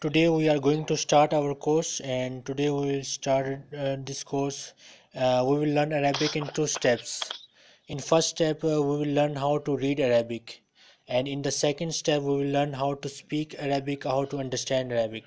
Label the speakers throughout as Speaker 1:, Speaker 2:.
Speaker 1: Today we are going to start our course and today we will start uh, this course. Uh, we will learn Arabic in two steps. In first step uh, we will learn how to read Arabic and in the second step we will learn how to speak Arabic, how to understand Arabic.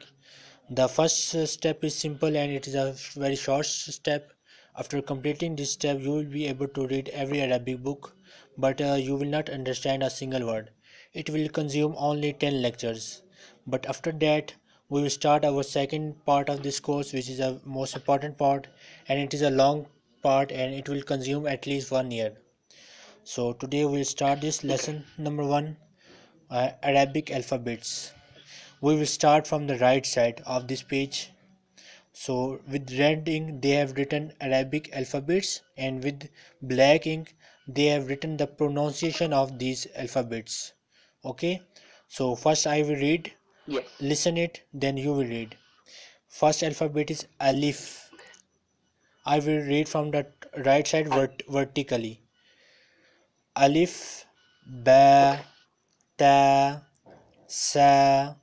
Speaker 1: The first uh, step is simple and it is a very short step. After completing this step you will be able to read every Arabic book but uh, you will not understand a single word. It will consume only 10 lectures but after that we will start our second part of this course which is a most important part and it is a long part and it will consume at least one year. So today we will start this lesson number one uh, arabic alphabets. We will start from the right side of this page. So with red ink they have written arabic alphabets and with black ink they have written the pronunciation of these alphabets. Okay? So first i will read
Speaker 2: Yes.
Speaker 1: listen it then you will read. First alphabet is alif. I will read from the right side vert- vertically. Alif ba ta sa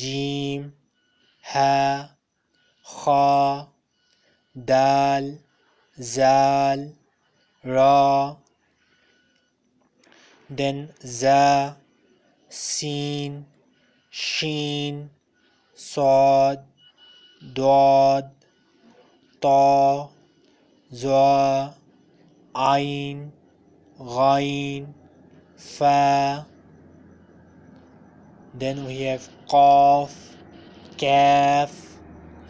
Speaker 1: jim ha kha dal zal ra. Then za sin شين صاد ضاد طا ظا عين غين فا then we have قاف كاف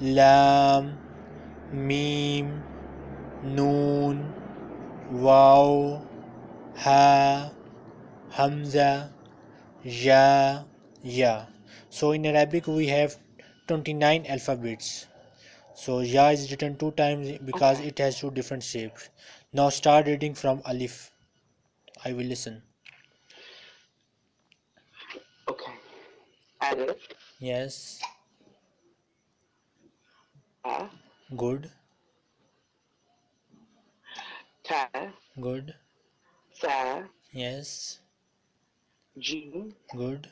Speaker 1: لام ميم نون واو ها همزة ja ya so in arabic we have 29 alphabets. So ya is written two times because
Speaker 2: Okay.
Speaker 1: it has two different shapes. Now start reading from alif. I will listen.
Speaker 2: Okay. Alif,
Speaker 1: yes.
Speaker 2: A,
Speaker 1: good.
Speaker 2: Ta,
Speaker 1: good.
Speaker 2: Sa,
Speaker 1: yes.
Speaker 2: Jim,
Speaker 1: good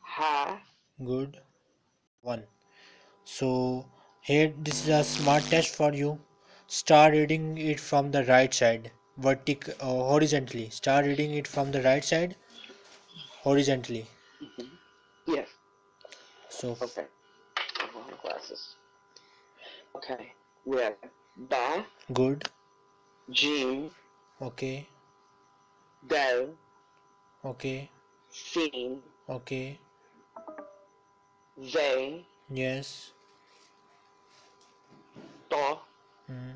Speaker 2: Ha,
Speaker 1: good one. So here this is a smart test for you. Start reading it from the right side vertic uh, horizontally. Start reading it from the right side horizontally.
Speaker 2: Yes.
Speaker 1: so
Speaker 2: Okay. I have my glasses. Okay. We have Ba,
Speaker 1: good.
Speaker 2: Jim,
Speaker 1: okay.
Speaker 2: Del,
Speaker 1: okay.
Speaker 2: Sin,
Speaker 1: okay
Speaker 2: They,
Speaker 1: yes.
Speaker 2: To,
Speaker 1: mm.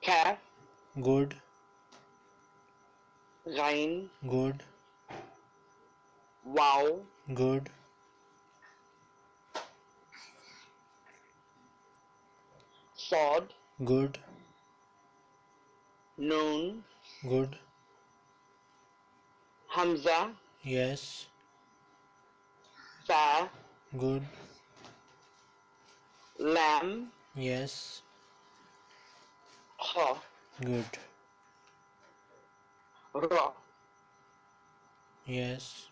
Speaker 2: Kaf,
Speaker 1: good.
Speaker 2: Ghain,
Speaker 1: good.
Speaker 2: Wow,
Speaker 1: good.
Speaker 2: Sod,
Speaker 1: good.
Speaker 2: Noon,
Speaker 1: good
Speaker 2: Hamza,
Speaker 1: yes.
Speaker 2: Fa,
Speaker 1: good.
Speaker 2: Lam,
Speaker 1: yes.
Speaker 2: Ha,
Speaker 1: good.
Speaker 2: Ra,
Speaker 1: yes.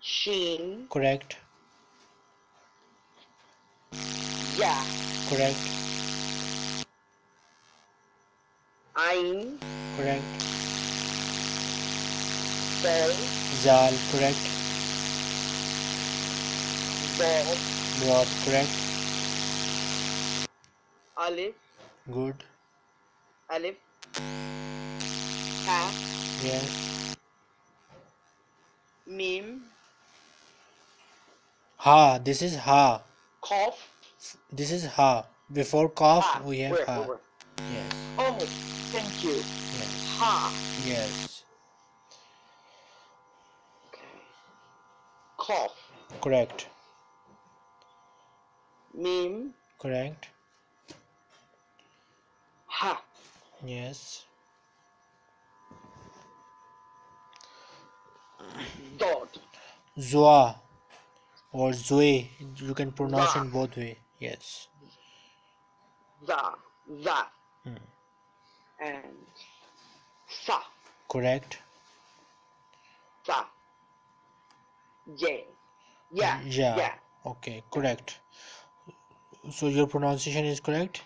Speaker 2: Sheen,
Speaker 1: correct.
Speaker 2: Ya,
Speaker 1: correct.
Speaker 2: Ain,
Speaker 1: correct
Speaker 2: Dal,
Speaker 1: zal correct.
Speaker 2: Dal,
Speaker 1: Broad, correct.
Speaker 2: Alif,
Speaker 1: good.
Speaker 2: Alif, Ha,
Speaker 1: yes.
Speaker 2: Mim,
Speaker 1: ha this is ha.
Speaker 2: Kof,
Speaker 1: this is ha. Before cough
Speaker 2: Ha.
Speaker 1: we have ha.
Speaker 2: where?
Speaker 1: yes.
Speaker 2: Oh, thank you.
Speaker 1: yes.
Speaker 2: Ha.
Speaker 1: yes
Speaker 2: Kof,
Speaker 1: correct.
Speaker 2: Mim,
Speaker 1: correct.
Speaker 2: Ha.
Speaker 1: yes.
Speaker 2: Dot,
Speaker 1: zoa or zoe you can pronounce
Speaker 2: Za.
Speaker 1: in both way. Yes.
Speaker 2: Za, Za,
Speaker 1: Hmm.
Speaker 2: and sa,
Speaker 1: correct
Speaker 2: sa, yeah, yeah,
Speaker 1: yeah.
Speaker 2: yeah.
Speaker 1: okay correct. So your pronunciation is correct.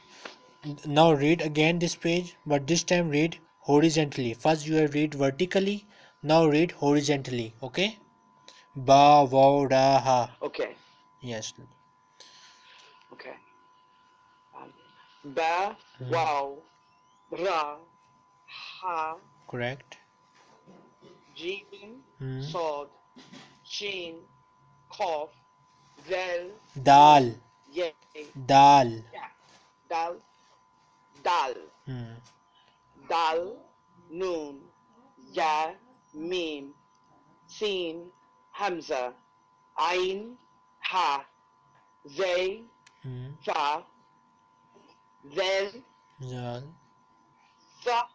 Speaker 1: Now read again this page but this time read horizontally. First you have read vertically. Now read horizontally okay? Ba wa ra ha.
Speaker 2: Okay,
Speaker 1: yes.
Speaker 2: Okay. Um, ba, wow, ra, ha,
Speaker 1: correct.
Speaker 2: Jim,
Speaker 1: hmm.
Speaker 2: sod, shin, cough, vel,
Speaker 1: dal.
Speaker 2: Yay,
Speaker 1: dal.
Speaker 2: Dal, dal,
Speaker 1: hmm.
Speaker 2: dal, noon, ya, mim, sin, hamza, ain, ha, zay,
Speaker 1: Hmm.
Speaker 2: fa, zel,
Speaker 1: zal
Speaker 2: sa,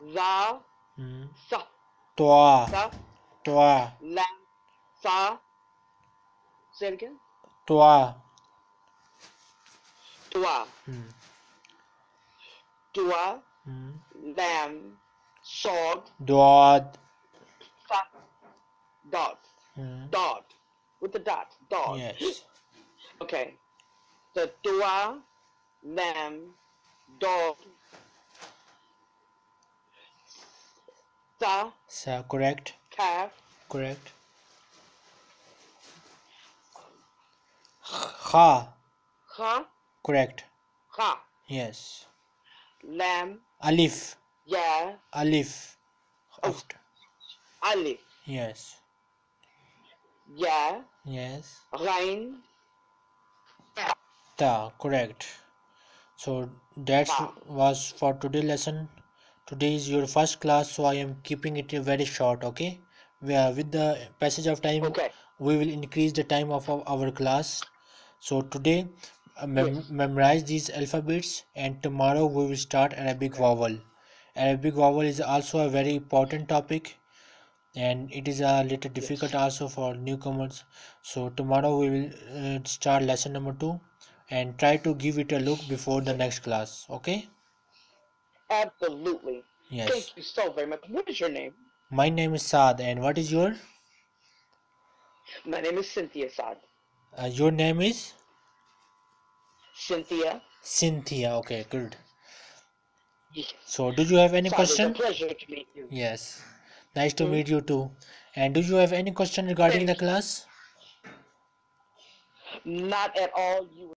Speaker 1: za.
Speaker 2: Za,
Speaker 1: hmm.
Speaker 2: za, sa,
Speaker 1: twa
Speaker 2: sa,
Speaker 1: twa
Speaker 2: lam, sa. Say it again.
Speaker 1: twa
Speaker 2: Tua,
Speaker 1: hmm.
Speaker 2: tua,
Speaker 1: Hmm.
Speaker 2: lamb, sword,
Speaker 1: dwad
Speaker 2: fa, dot,
Speaker 1: hmm.
Speaker 2: dot, with the dot, dot.
Speaker 1: yes.
Speaker 2: Okay. The tua, lamb, dog, sa,
Speaker 1: sa correct.
Speaker 2: calf,
Speaker 1: correct. Ha
Speaker 2: ha,
Speaker 1: correct.
Speaker 2: Ha,
Speaker 1: yes.
Speaker 2: Lamb,
Speaker 1: alif.
Speaker 2: Ya,
Speaker 1: alif.
Speaker 2: Oh.
Speaker 1: after.
Speaker 2: Alif,
Speaker 1: yes.
Speaker 2: Ya,
Speaker 1: yes.
Speaker 2: Rain,
Speaker 1: ta. Correct. So that was for today lesson today is your first class so i am keeping it very short okay? We are with the passage of time
Speaker 2: okay,
Speaker 1: we will increase the time of our, class. So today uh, mem-
Speaker 2: Yes.
Speaker 1: memorize these alphabets and tomorrow we will start arabic vowel. Arabic vowel is also a very important topic and it is a little difficult also for newcomers. So tomorrow we will uh, start lesson number 2 and try to give it a look before the next class okay
Speaker 2: absolutely.
Speaker 1: yes
Speaker 2: Thank you so very much. What is your name?
Speaker 1: my name is saad and what is your
Speaker 2: My name is Cynthia Saad.
Speaker 1: uh, your name is
Speaker 2: Cynthia.
Speaker 1: cynthia okay good
Speaker 2: Yes.
Speaker 1: so do you have any
Speaker 2: Saad, it's a
Speaker 1: question
Speaker 2: pleasure to meet you.
Speaker 1: Yes, nice to
Speaker 2: Hmm.
Speaker 1: meet you too. And do you have any question regarding the class?
Speaker 2: Not at all. You